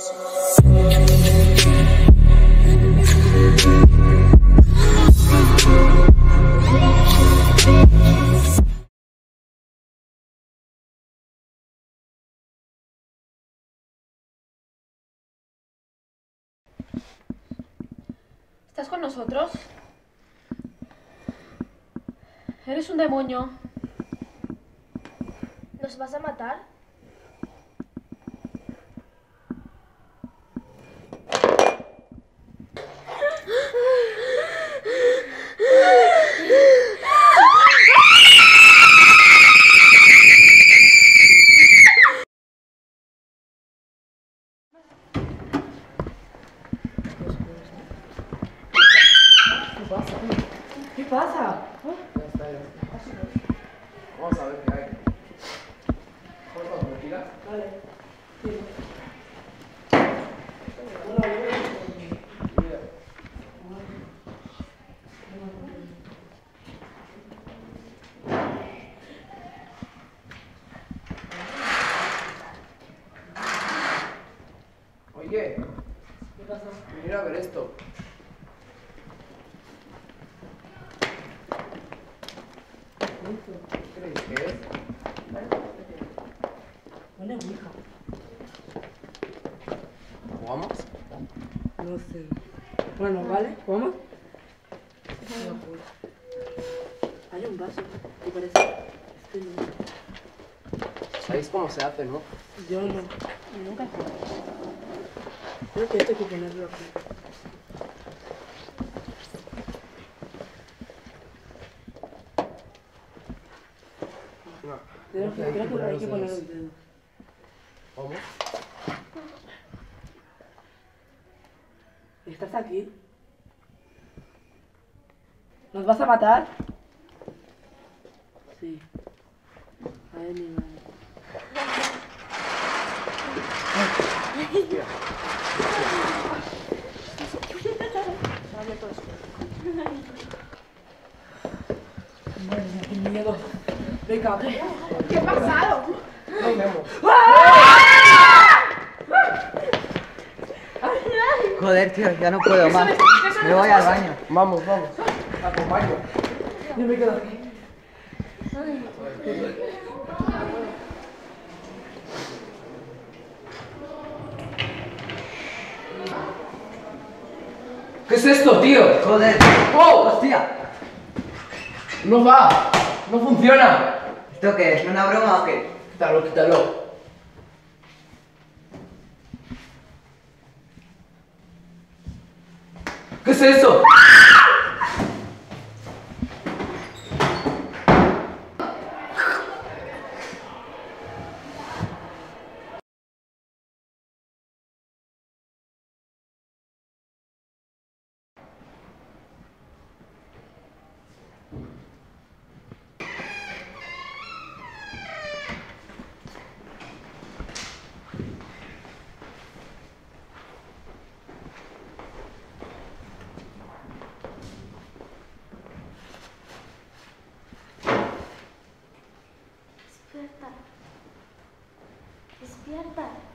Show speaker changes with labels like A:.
A: ¿Estás con nosotros? Eres un demonio.
B: ¿Nos vas a matar?
C: Pasa?
D: Ya está, ya está. Vamos a ver qué hay. ¿Cuánto me tiras? Oye,
C: ¿Qué pasa?
D: mira a ver esto. ¿Qué creéis que es?
C: Una ouija.
D: ¿Jugamos?
C: No sé. Bueno, ¿vale? ¿Jugamos? Hay un vaso que parece... Este no.
D: ¿Sabéis cómo se hace, no?
C: Yo no. Nunca he jugado. Creo que esto hay que ponerlo aquí.
D: No.
C: Creo que, creo que hay que poner el dedo.
D: ¿Cómo?
C: ¿Estás aquí? ¿Nos vas a matar? Sí. Ay, mi madre. Miedo. Venga,
A: ¿Qué ha pasado?
D: No, Memo.
E: Joder, tío, ya no puedo más. Me voy al baño.
D: Vamos, vamos. Acompaño.
C: yo me quedo aquí.
D: ¿Qué es esto, tío?
E: Joder.
D: ¡Oh!
E: ¡Hostia!
D: No va. No funciona.
E: ¿Esto qué es? ¿Una broma o qué?
D: Quítalo, quítalo. ¿Qué es eso?
B: Yeah, but.